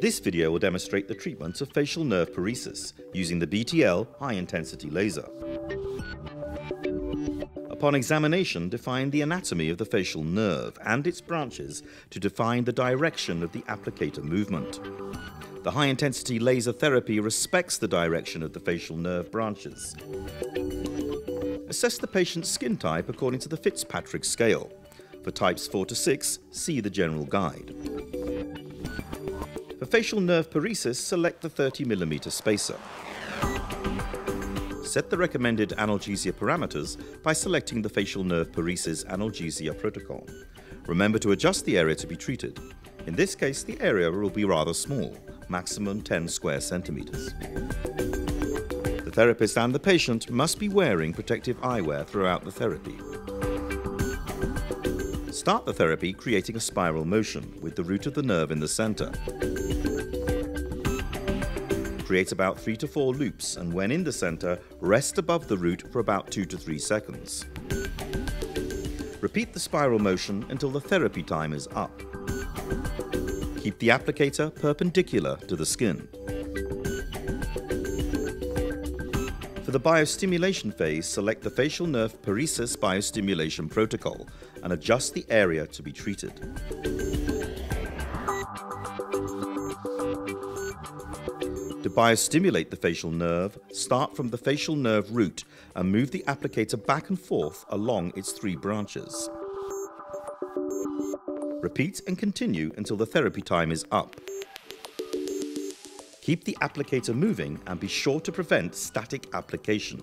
This video will demonstrate the treatment of facial nerve paresis using the BTL high-intensity laser. Upon examination, define the anatomy of the facial nerve and its branches to define the direction of the applicator movement. The high-intensity laser therapy respects the direction of the facial nerve branches. Assess the patient's skin type according to the Fitzpatrick scale. For types 4 to 6, see the general guide. For facial nerve paresis, select the 30mm spacer. Set the recommended analgesia parameters by selecting the facial nerve paresis analgesia protocol. Remember to adjust the area to be treated. In this case, the area will be rather small, maximum 10 square centimeters. The therapist and the patient must be wearing protective eyewear throughout the therapy. Start the therapy creating a spiral motion with the root of the nerve in the center. Create about 3 to 4 loops and when in the center, rest above the root for about 2 to 3 seconds. Repeat the spiral motion until the therapy time is up. Keep the applicator perpendicular to the skin. For the biostimulation phase, select the facial nerve paresis biostimulation protocol and adjust the area to be treated. To biostimulate the facial nerve, start from the facial nerve root and move the applicator back and forth along its three branches. Repeat and continue until the therapy time is up. Keep the applicator moving and be sure to prevent static application.